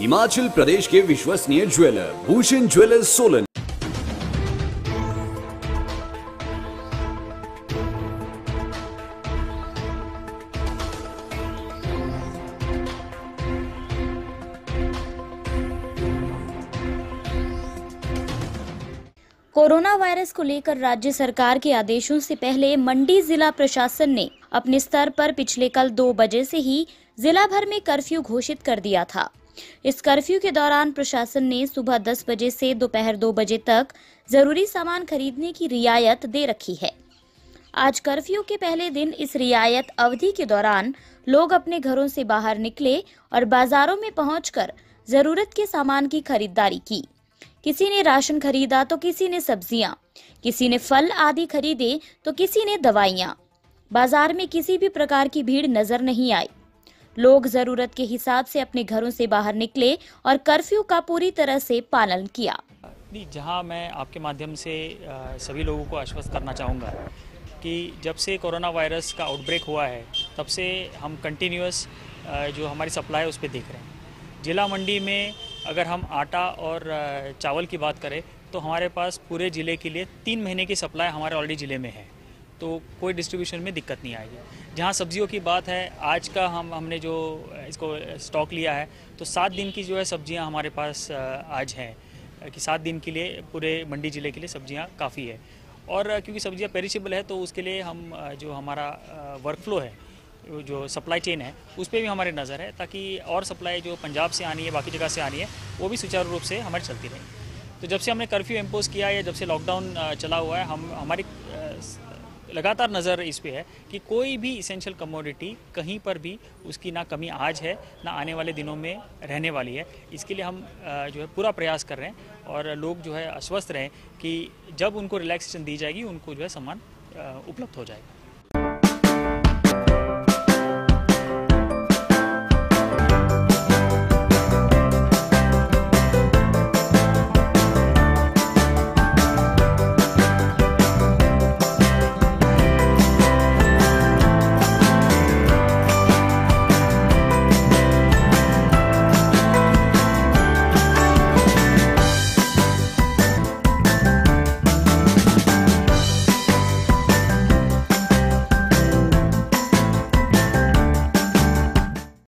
हिमाचल प्रदेश के विश्वसनीय jeweller, Bhushan jewellers Solan. Corona virus को लेकर राज्य सरकार के आदेशों से पहले मंडी जिला प्रशासन ने अपने स्तर पर पिछले कल दो बजे से ही जिला भर में कर्फ्यू घोषित कर दिया था। इस कर्फ्यू के दौरान प्रशासन ने सुबह 10 बजे से दोपहर 2 बजे तक ज़रूरी सामान खरीदने की रियायत दे रखी है। आज कर्फ्यू के पहले दिन इस रियायत अवधि के दौरान लोग अपने घरों से बाहर निकले और बाजारों में पहुंचकर ज़रूरत के सामान की खरीदारी की। किसी ने राशन खरीदा तो किसी ने सब्ज़ियाँ, किसी ने फल आदि खरीदे तो किसी ने दवाइयाँ। बाज़ार में किसी भी प्रकार की भीड़ नज़र नहीं आई। लोग ज़रूरत के हिसाब से अपने घरों से बाहर निकले और कर्फ्यू का पूरी तरह से पालन किया। जहाँ मैं आपके माध्यम से सभी लोगों को आश्वस्त करना चाहूँगा कि जब से कोरोना वायरस का आउटब्रेक हुआ है, तब से हम कंटिन्यूस जो हमारी सप्लाई है, उस पर देख रहे हैं। जिला मंडी में अगर हम आटा और चावल की बात करें तो हमारे पास पूरे ज़िले के लिए तीन महीने की सप्लाई हमारे ऑलरेडी ज़िले में है। तो कोई डिस्ट्रीब्यूशन में दिक्कत नहीं आएगी। जहाँ सब्जियों की बात है, आज का हम, हमने जो इसको स्टॉक लिया है तो सात दिन की जो है सब्ज़ियाँ हमारे पास आज हैं, कि सात दिन के लिए पूरे मंडी ज़िले के लिए सब्ज़ियाँ काफ़ी है। और क्योंकि सब्ज़ियाँ पेरिशेबल है तो उसके लिए हम जो हमारा वर्कफ्लो है, जो सप्लाई चेन है, उस पर भी हमारी नज़र है, ताकि और सप्लाई जो पंजाब से आनी है, बाकी जगह से आनी है, वो भी सुचारू रूप से हमारी चलती रहे। तो जब से हमने कर्फ्यू इम्पोज किया या जब से लॉकडाउन चला हुआ है, हम, हमारी लगातार नज़र इस पर है कि कोई भी इसेंशियल कमोडिटी कहीं पर भी उसकी ना कमी आज है, ना आने वाले दिनों में रहने वाली है। इसके लिए हम जो है पूरा प्रयास कर रहे हैं और लोग जो है अस्वस्थ रहें कि जब उनको रिलैक्सेशन दी जाएगी, उनको जो है सामान उपलब्ध हो जाएगा।